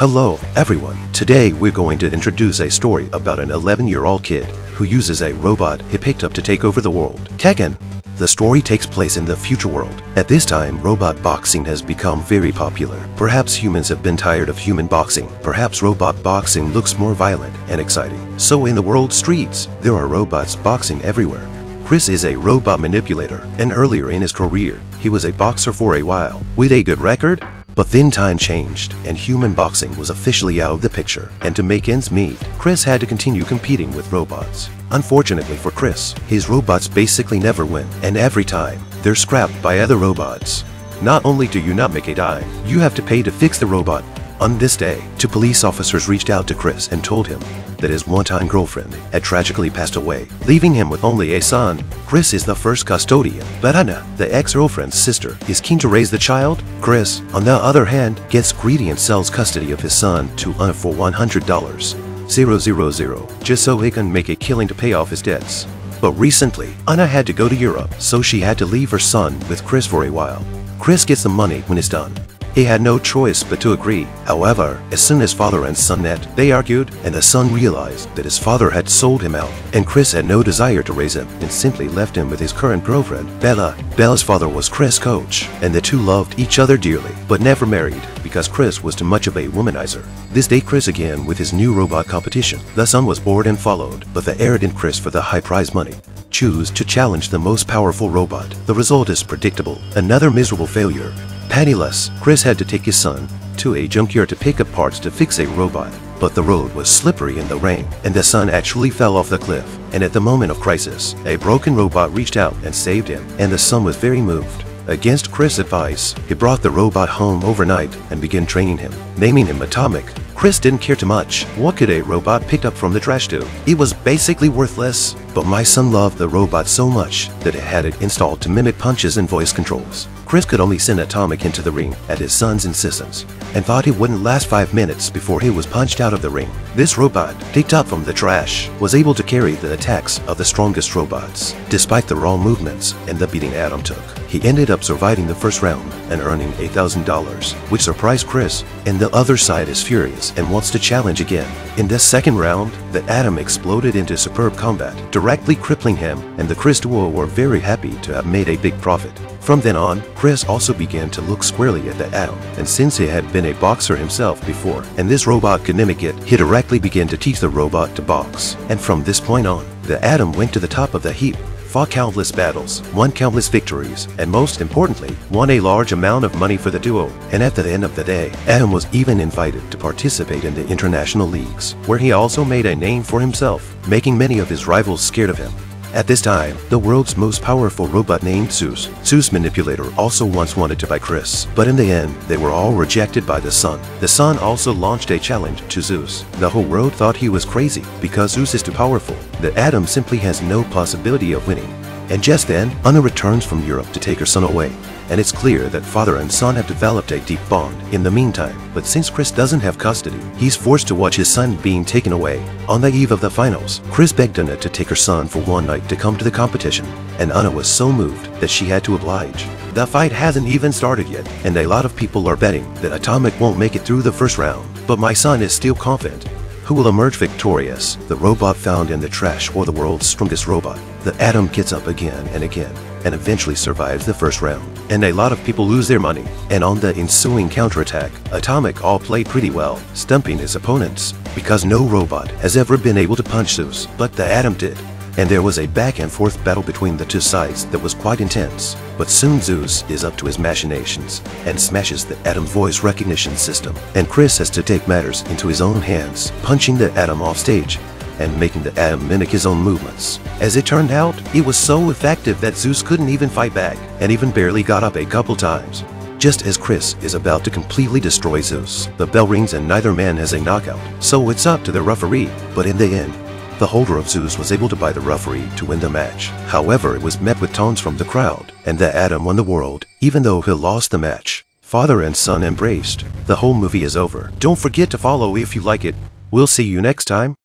Hello, everyone. Today we're going to introduce a story about an 11-year-old kid who uses a robot he picked up to take over the world, Tekken. The story takes place in the future world. At this time, robot boxing has become very popular. Perhaps humans have been tired of human boxing. Perhaps robot boxing looks more violent and exciting. So in the world streets, there are robots boxing everywhere. Chris is a robot manipulator, and earlier in his career, he was a boxer for a while. With a good record, but then time changed, and human boxing was officially out of the picture, and to make ends meet, Chris had to continue competing with robots. Unfortunately for Chris, his robots basically never win, and every time, they're scrapped by other robots. Not only do you not make a dime, you have to pay to fix the robot. On this day, two police officers reached out to Chris and told him that his one-time girlfriend had tragically passed away, leaving him with only a son. Chris is the first custodian, but Anna, the ex-girlfriend's sister, is keen to raise the child. Chris, on the other hand, gets greedy and sells custody of his son to Anna for $100. 000, just so he can make a killing to pay off his debts. But recently, Anna had to go to Europe, so she had to leave her son with Chris for a while. Chris gets the money when it's done, he had no choice but to agree. However, as soon as father and son met, they argued, and the son realized that his father had sold him out, and Chris had no desire to raise him and simply left him with his current girlfriend, Bella. Bella's father was Chris' coach, and the two loved each other dearly, but never married because Chris was too much of a womanizer. This day Chris again with his new robot competition. The son was bored and followed, but the arrogant Chris for the high prize money choose to challenge the most powerful robot. The result is predictable. Another miserable failure. Penniless, Chris had to take his son to a junkyard to pick up parts to fix a robot. But the road was slippery in the rain, and the son actually fell off the cliff. And at the moment of crisis, a broken robot reached out and saved him, and the son was very moved. Against Chris' advice, he brought the robot home overnight and began training him, naming him Atomic. Chris didn't care too much. What could a robot picked up from the trash do? It was basically worthless. But my son loved the robot so much that he had it installed to mimic punches and voice controls. Chris could only send Atomic into the ring at his son's insistence and thought he wouldn't last five minutes before he was punched out of the ring. This robot, picked up from the trash, was able to carry the attacks of the strongest robots, despite the raw movements and the beating Atom took. He ended up surviving the first round and earning $8,000, which surprised Chris, and the other side is furious and wants to challenge again. In this second round, the Atom exploded into superb combat, directly crippling him, and the Chris duo were very happy to have made a big profit. From then on, Chris also began to look squarely at the Atom, and since he had been a boxer himself before, and this robot could mimic it, he directly began to teach the robot to box. And from this point on, the Atom went to the top of the heap fought countless battles, won countless victories, and most importantly, won a large amount of money for the duo. And at the end of the day, Atom was even invited to participate in the international leagues, where he also made a name for himself, making many of his rivals scared of him. At this time, the world's most powerful robot named Zeus, Zeus Manipulator also once wanted to buy Chris, but in the end, they were all rejected by the son. The son also launched a challenge to Zeus. The whole world thought he was crazy because Zeus is too powerful. The Atom simply has no possibility of winning. And just then, Anna returns from Europe to take her son away and it's clear that father and son have developed a deep bond in the meantime. But since Chris doesn't have custody, he's forced to watch his son being taken away. On the eve of the finals, Chris begged Anna to take her son for one night to come to the competition, and Anna was so moved that she had to oblige. The fight hasn't even started yet, and a lot of people are betting that Atomic won't make it through the first round. But my son is still confident who will emerge victorious, the robot found in the trash or the world's strongest robot? The atom gets up again and again and eventually survives the first round. And a lot of people lose their money. And on the ensuing counterattack, Atomic all played pretty well, stumping his opponents, because no robot has ever been able to punch Zeus, but the Atom did and there was a back and forth battle between the two sides that was quite intense. But soon Zeus is up to his machinations and smashes the Atom voice recognition system, and Chris has to take matters into his own hands, punching the Atom off stage and making the Atom mimic his own movements. As it turned out, it was so effective that Zeus couldn't even fight back, and even barely got up a couple times. Just as Chris is about to completely destroy Zeus, the bell rings and neither man has a knockout, so it's up to the referee. But in the end, the holder of Zeus was able to buy the referee to win the match. However, it was met with taunts from the crowd, and that Atom won the world, even though he lost the match. Father and son embraced. The whole movie is over. Don't forget to follow if you like it. We'll see you next time.